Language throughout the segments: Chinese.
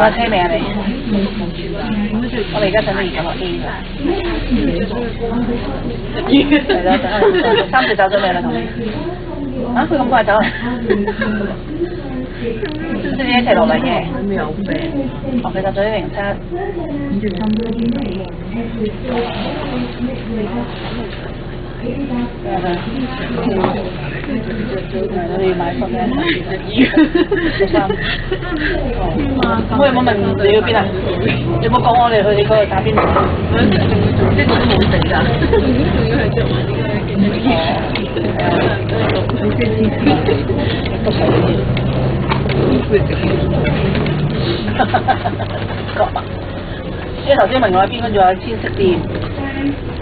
佢今日上車未啊你？我哋而家上到二十六 A 係啦，等下三條走咗未啦？同你啊，佢咁快走啊？知唔知你一齊落嚟嘅？咁有病，哦，佢搭咗啲零七。我要買份咧，十三。咁有冇問你去邊啊？有冇講我哋去你嗰度打邊爐？即係都冇食㗎，仲要係着埋呢個嘅，都係呢啲。即係頭先問我喺邊，跟住話喺千色店。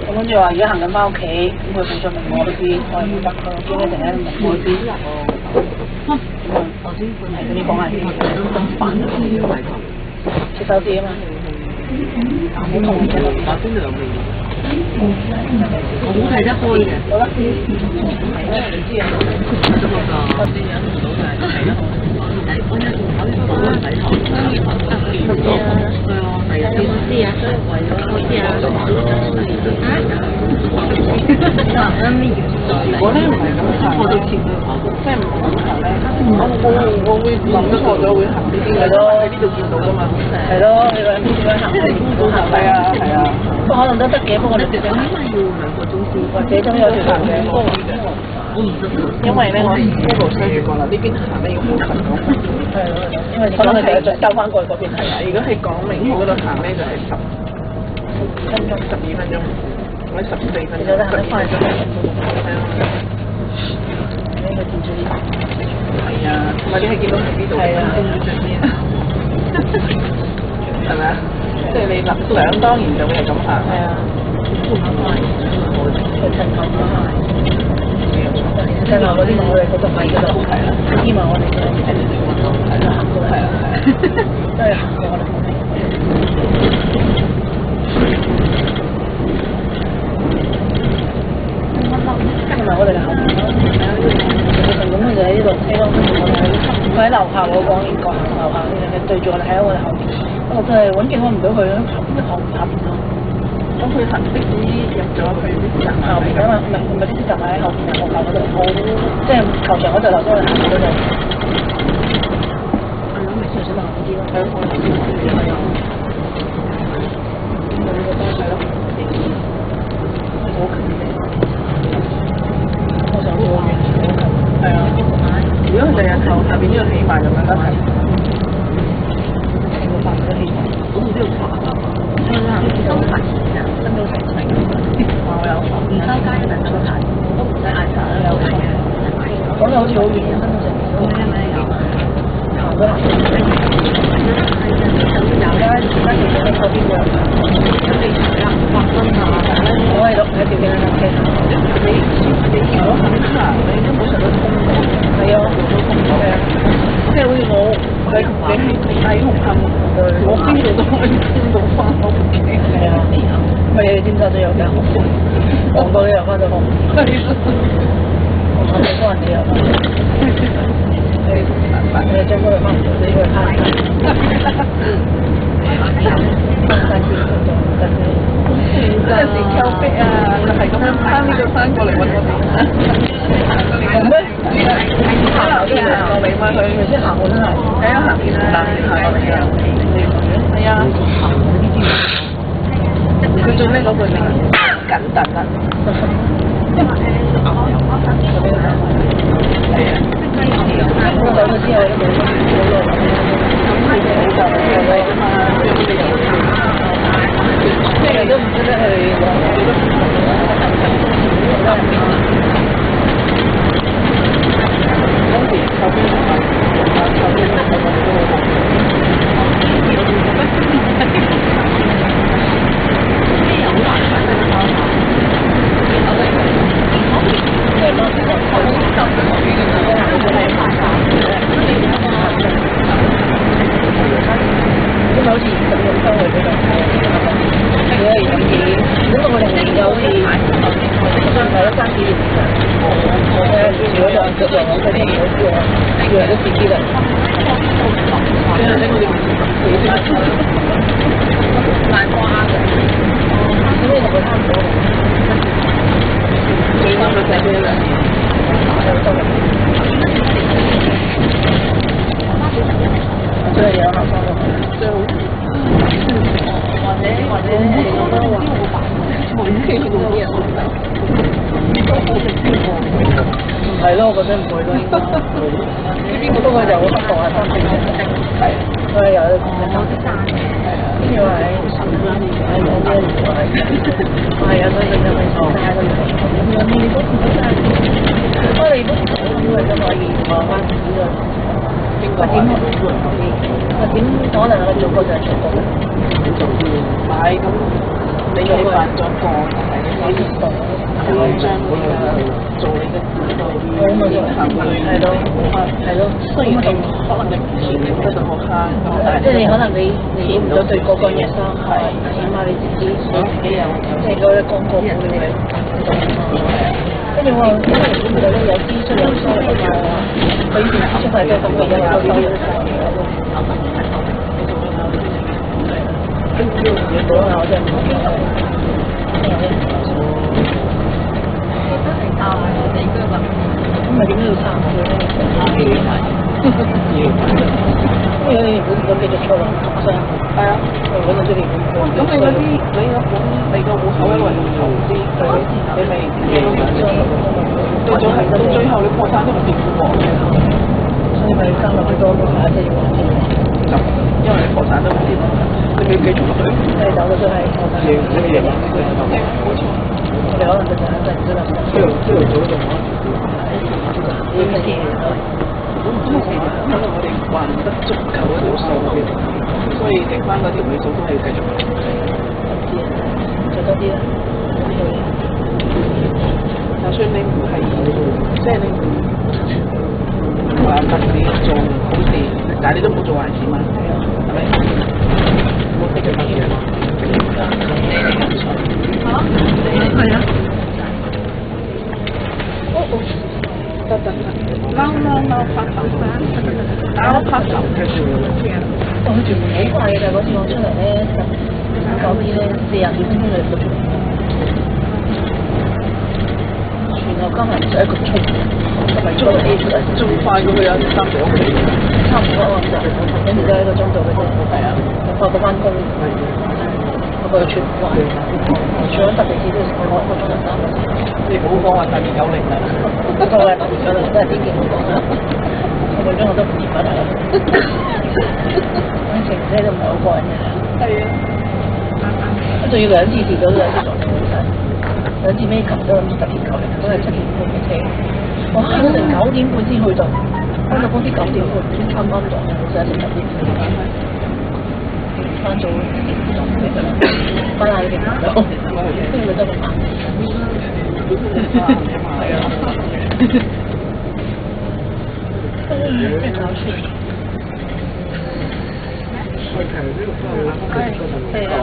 咁跟住話而家行緊翻屋企，咁佢仲再問我嗰邊，我係唔得咯，驚一陣間問我邊。頭先係嗰啲講下先，咁煩啊！切手指啊嘛，好痛嘅。打邊度有味？我好睇得開嘅，好啦，你知啊，咁啊，我哋忍唔到就係咯，我有我有我有洗頭，係啊，係啊，知啊，為咗知啊，如果咧唔係咁，我都切佢即係唔係咁行咧，我我我會諗錯咗會行呢啲嘅咯，喺呢度見到噶嘛，係咯，你話點樣行？都行係啊係啊，不可能都得嘅，不過你我起碼要兩個鐘先，或者都有條行嘅，因為咧我 Google search 過啦，呢邊行咧要好近咯，係咯係咯，因為可能佢哋再兜翻過去嗰邊係啊，如果係港明我嗰度行咧就係十分鐘十二分鐘，或者十四分鐘，十二分鐘，係啊。呢個建築呢係啊，同埋你係見到喺呢度係啊，最邊，係咪啊？即係你諗想當然就會係咁行。係啊，都係。襯頭嗰啲我哋嗰度米嗰度係啊，依埋我哋嘅係啊，行過係啊係啊，都係行過我哋。同埋我哋嘅後面咯，咁佢就喺呢度車咯，佢喺樓下。嗰個廣園角樓下。呢嘅，對住我哋喺我哋後面，不過真係揾極揾唔到佢咯，咁就後面後面咯。咁佢行的士入咗佢啲站後面啊嘛，唔係唔係啲站喺後面學校嗰度，好即係球場嗰度頭先我哋行嗰度。係咯，咪上上行嗰啲咯，係咯，我哋行嗰啲係啊。咁就呢個巴士咯，好近嘅。我想好遠，係啊。如果佢第日頭下邊呢個起埋就更加係，成個發都起埋。嗰度都要爬啊，係啊，都排嘅，真都成成。我有二三街一定得個排，都唔使嗌茶啦，有排嘅。講到好似好遠，真係成。咩咩有？行都行。有啦，而家其實喺嗰邊嘅，有地產啦，劃分啊，我係落喺條邊啦，其實你你如果肯行，你根本上都通到，係啊，都通到嘅。即係好似我你你喺喺紅磡，我邊度都可以通到翻屋企。係啊，咪尖沙咀有間，旺角都有翻到屋。我哋幫人哋有翻。你你將嗰度翻唔到，你個攤。真係時溝逼啊！就係咁樣翻呢度翻過嚟揾我哋。咁咩？行嗰啲行過嚟嘛，佢佢先行過真係。係啊，行邊啊？行過嚟啊！係啊。佢做咩嗰句名緊突啊！即係話誒，我可能我等咗幾耐，係啊，即係之前我冇走咗之後都冇，冇咯，咁咪好大問題啫嘛，即係都唔捨得去。如果我哋有啲，咁我哋有啲，係咯，三點，誒，如果就就我哋有啲，有啲時機啦。唔多。最啱嘅就係呢兩年。真係有學生咯，最好。或者或者你覺得話，我已經用啲人唔係咯，我覺得。唔會咯，應該。呢邊不過就好不過係三四成，係，所以有啲咁嘅三四成，跟住話係係冇咩唔係，係啊，所以佢就咪錯，係啊，佢咁樣你都唔得㗎，不過你都唔好以為就可以話翻自己嘅。我點？我點？可能我做過就係做過嘅，買咁你你辦咗個，係你可以做，可以將你嘅做你嘅嗰個影響佢，係咯，係咯，雖然你可能你唔填你覺得就好慳，但係即係你可能你你唔到對嗰個嘢生係，起碼你自己你自己有即係嗰啲廣告你咪跟住我因為如果佢哋有支出有收入嘅話，佢以前支出係都咁嘅，有收入嘅跟住要自己補下，我真係唔知。咁咪點都要三個咧？因為你本本繼續出嚟，係啊，係啊。我嗰陣出嚟咁你嗰啲你嗰本你個戶口一為投資，你咪到最係到最後你破產都唔掂嘅喎，所以咪加落去多啲，下一隻要還錢。就因為你破產都唔掂，你咪要繼續落去。即係走到都係破產。冇錯。我哋可能就係一陣知啦。朝頭朝頭早就玩。呢啲嘢可能我哋還得足夠嗰條數嘅，所以剩翻嗰條尾數都係繼續。做多啲啦。就算你唔係，即係你話特別做好事，但係你都冇做壞事嘛，係咪？冇繼續乜嘢嘛？係啊。得得得，撈撈撈拍頭，撈拍頭。我全部好快嘅，嗰次我出嚟咧，九啲咧四廿幾分鐘就到。全後加埋就一個鐘，同埋做 A 出嚟，仲快過佢有三十屋企。差唔多啊，就跟住都係一個鐘做嘅啫。係啊，我嗰班工，我個全關，除咗特地試都要我一個鐘頭三個字。你唔好講話特別有力啦。我係特別有力，都係呢件好講啦。我個鐘我都唔掂啊，大佬。我成車都唔係好過癮嘅。係啊。我仲要兩次試到兩次撞到好晒，兩次尾琴都諗住特別夠力，都係七點半嘅車。我開到成九點半先去到，翻到公司九點半，啱啱撞，好想食十點半翻去。翻到七點撞嘅㗎啦，翻下你哋唔到，跟住就得咁晏。係啊。真係搞笑。係啊。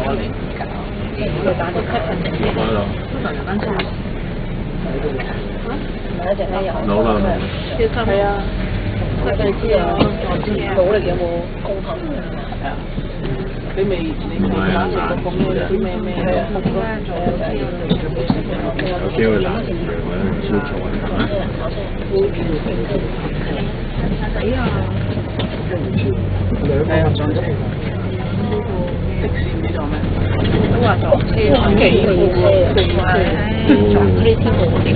要打個吸塵機。買啦。買一隻咧又。老啦。係啊。我哋知啊，我知努力有冇功效？係啊。你未你未打食嗰個咩啲咩咩木嗰有機會難或者超重啊？係啊，撞車。的士唔知撞咩？都話撞車，幾部四車，撞嗰啲天幕嗰啲。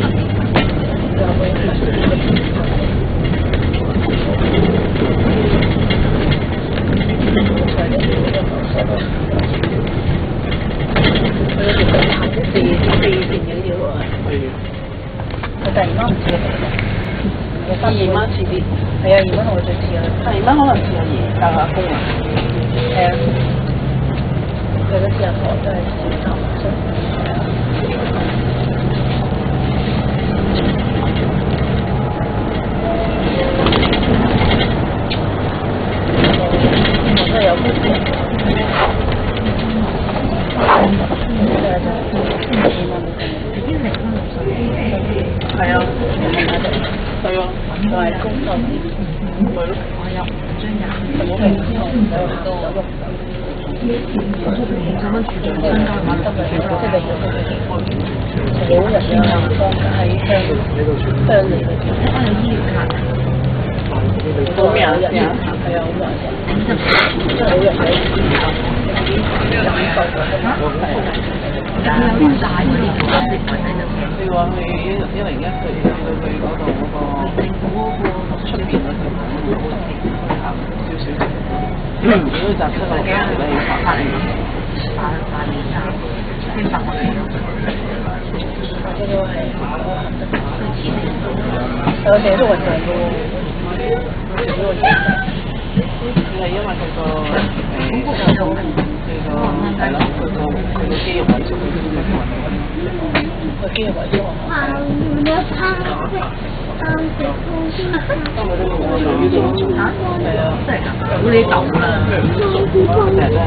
四四線嘅呢條喎，係。唔似啊！我二姨媽似啲，係啊，二蚊我最似啊！二姨媽可能似阿爺教阿公啊。係佢嗰啲阿婆都係似頭出。我真係有啲係啊。係啊，就係公眾啲，係咯，我有五張廿就冇名有好多有六咁樣住咗身家買得嘅，即係你好人啊，喺鄉鄉里嗰啲，我有醫療卡，好名人係啊，好多人真係好人喺感受有啲大嗰啲叫乜嘢喺度？你話去一零一去到去嗰度嗰個政府嗰個出邊嗰條路行少少，如果集出嚟嘅咧要行八八八年三，先八個年。嗰個係佢前年我成日都運動嘅喎，成日都運動。係因為佢個誒佢個係咯，佢個佢個肌肉萎縮，佢都會運動。個肌肉萎縮啊！當佢都會運動呢種係啊，真係㗎，有啲抖啦。成日都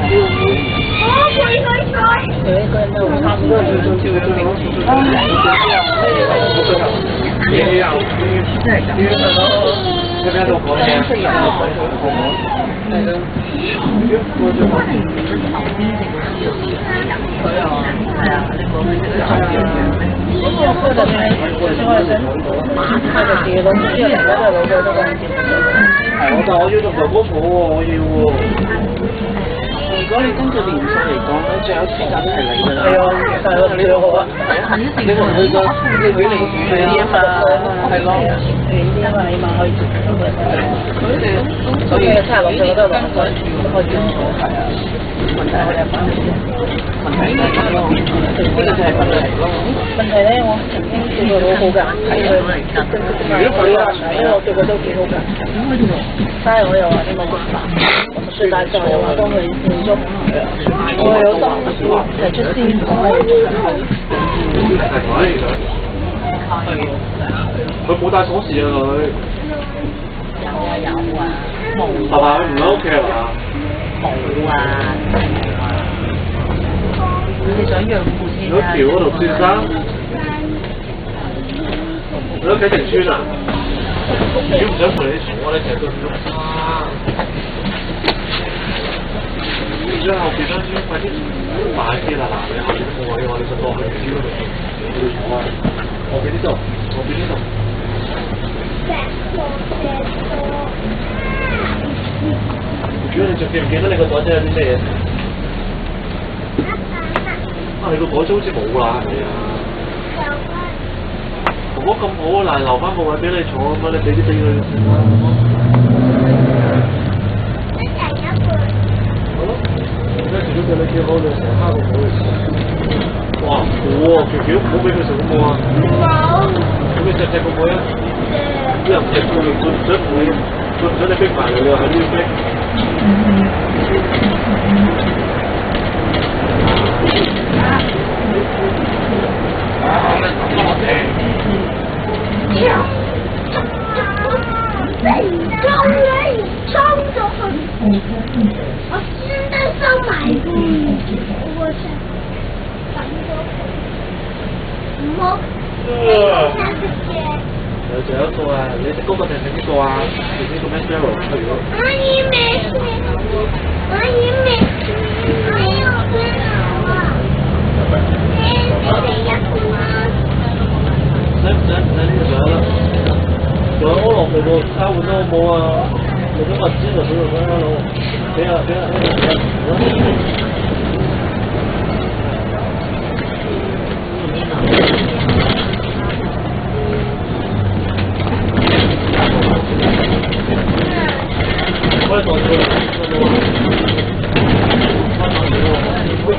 係。佢應該都差唔多最中跳嘅名字。啊！也一样，真係㗎。因为很多这边都国内，係啊，係咯。我就可能嗰啲牛邊食嗰啲有啲人佢啊，係啊，你冇去食咗點樣？嗰個就係我係想馬他就自己攞之後，大家都係攞咗都講接受咗。係我但我要同哥哥坐喎，我要。果你根據年數嚟講咧，最有時間都係你㗎啦。係啊，係啊，你好啊。你同佢個你會嚟遠啲啊嘛，係咯，遠啲啊嘛，起碼可以接觸到佢哋。所以差唔多覺得兩個可以坐係啊。問題係有問題，問題係呢個就係問題咯。問題咧，我曾經試過好好㗎，係啊，如果佢話因為我對佢都幾好㗎。但係我又話你冇辦法，最大就又話幫佢滿足，我有心提出先，我佢冇帶鎖匙啊。佢，有啊。有啊，冇係嘛？佢唔喺屋企係嘛？冇啊。冇啊，佢哋想養父先喺橋嗰度先生，你屋企成村啊？如果唔想同你坐咧，其實都唔喐你將後邊啦，快啲快啲啦！嗱，你後邊都冇位我哋就過去邊度？你坐啊！後邊呢度，後邊呢度。主要你仲記唔記得你個袋仔有啲咩嘢？啊！你個袋仔好似冇啦，係咪啊？哥哥咁好啊，嗱，留翻個位俾你坐啊嘛，你俾啲俾佢。好咯，而家住咗佢你幾好，你成日蝦個寶嚟食。哇，好喎，條條唔好俾佢食好冇啊？咁你隻隻個寶啊？啲人食佢，佢唔想你，佢唔想你逼埋佢喎，喺呢度逼。我專登收埋個，我真等咗唔好睇隻嘅。有仲有一個啊，你食嗰個定食呢個啊？食呢個咩 Sparrow 啊？如果我已沒吃，我已沒吃，還有個啊，誒，你要什麼？使唔使唔使呢個仲有啦？仲有安樂佢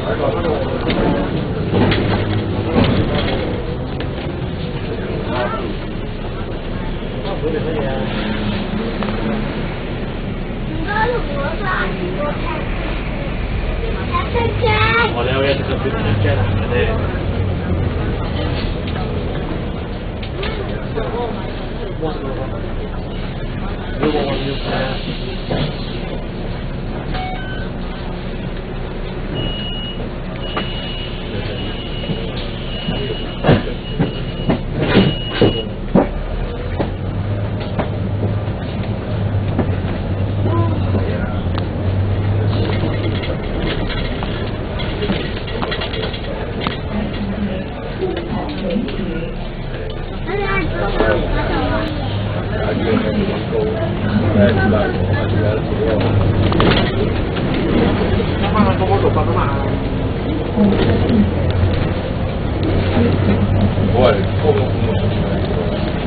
個交換都好冇啊！做咗物資就俾佢啦，攞俾啊俾啊俾啊！我哋當佢佢哋乜嘢啊？唔該同我，哋有嘢食就變成 Jack 嘅啫。如果我要睇。慢慢从我手帮 Bueno, ¿cómo, cómo se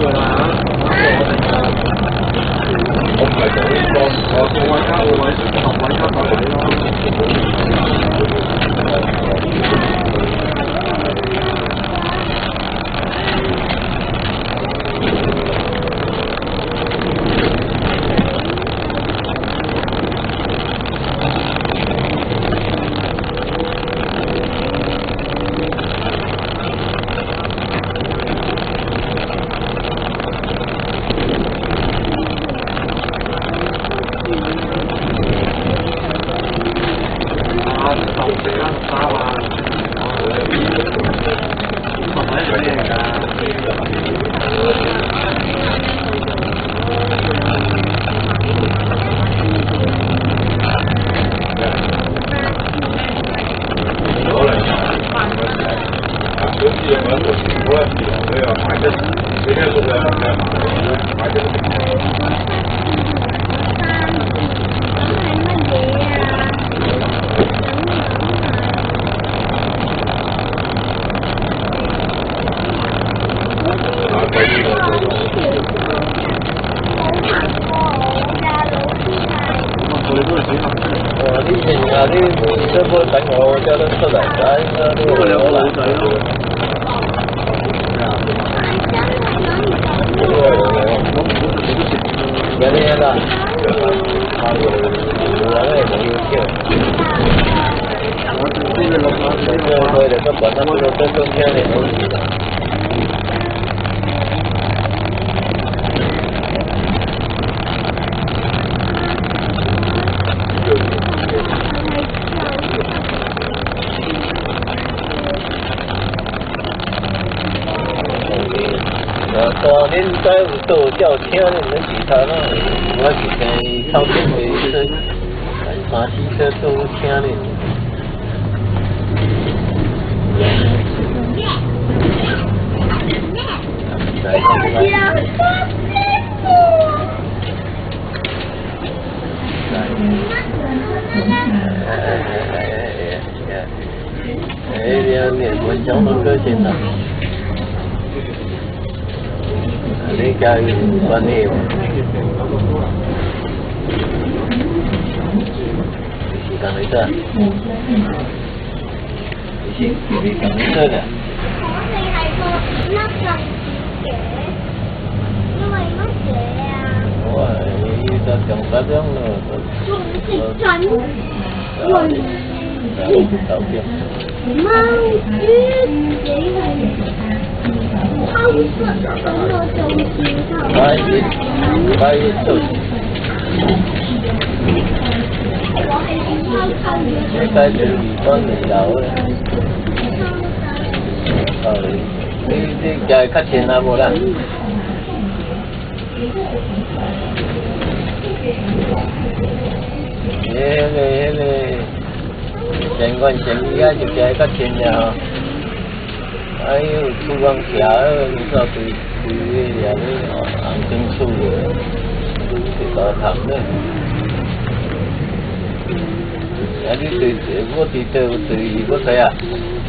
係啊，不過我哋啊，我唔係做呢個，我做我交換，做合位交換位咯。verdad. Gracias. 啊，大年在有道教听恁们其他那，我是跟朝天的医生，三四车都听恁。来来哎哎哎哎哎！哎，两年文章都搁现了。你家有关系吗？是讲你这，你是你讲你这的。我哋係個甩陣嘅，因為乜嘢啊？我係得咁得樣咯，仲食緊就就手邊。貓豬幾係偷食，等我做小頭。快啲，快啲做，我係偷偷你嘅。快啲幫你留咧。哦，你你家較錢啊無啦？迄個迄個，前關前